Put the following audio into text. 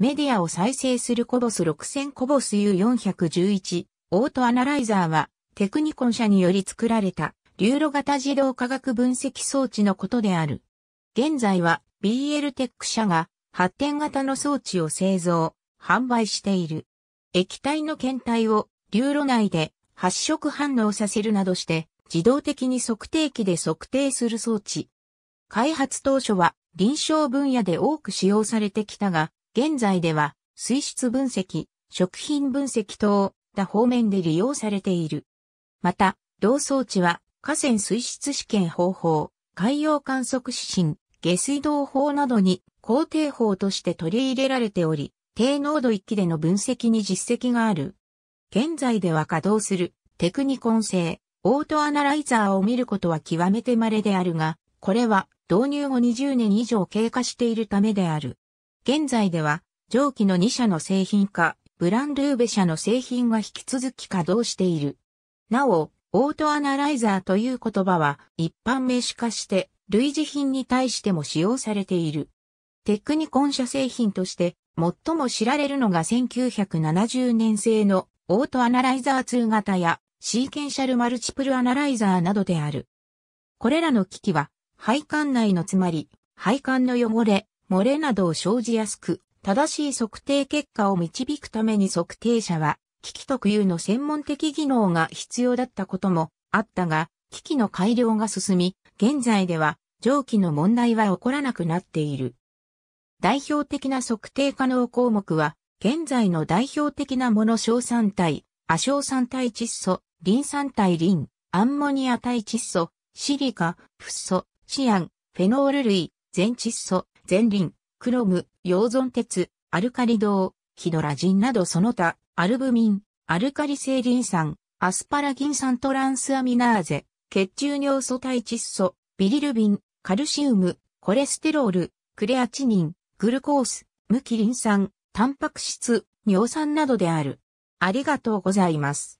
メディアを再生するコボス6000コボス U411 オートアナライザーはテクニコン社により作られた流路型自動化学分析装置のことである。現在は BL テック社が発展型の装置を製造、販売している。液体の検体を流路内で発色反応させるなどして自動的に測定器で測定する装置。開発当初は臨床分野で多く使用されてきたが、現在では水質分析、食品分析等、他方面で利用されている。また、同装置は河川水質試験方法、海洋観測指針、下水道法などに工程法として取り入れられており、低濃度域での分析に実績がある。現在では稼働するテクニコン製オートアナライザーを見ることは極めて稀であるが、これは導入後20年以上経過しているためである。現在では上記の2社の製品化、ブランルーベ社の製品が引き続き稼働している。なお、オートアナライザーという言葉は一般名詞化して類似品に対しても使用されている。テクニコン社製品として最も知られるのが1970年製のオートアナライザー2型やシーケンシャルマルチプルアナライザーなどである。これらの機器は配管内のつまり配管の汚れ、漏れなどを生じやすく、正しい測定結果を導くために測定者は機器特有の専門的技能が必要だったこともあったが、機器の改良が進み、現在では上記の問題は起こらなくなっている。代表的な測定可能項目は、現在の代表的なモノ小酸体、亜硝酸体窒素、リン酸体リン、アンモニア体窒素、シリカ、フッ素、シアン、フェノール類、全窒素、全リン、クロム、溶存鉄、アルカリ銅、ヒドラジンなどその他、アルブミン、アルカリ性リン酸、アスパラギン酸トランスアミナーゼ、血中尿素体窒素、ビリルビン、カルシウム、コレステロール、クレアチニン、グルコース、無機リン酸、タンパク質、尿酸などである。ありがとうございます。